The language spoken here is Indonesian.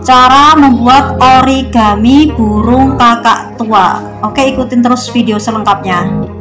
cara membuat origami burung kakak tua. Oke ikutin terus video selengkapnya.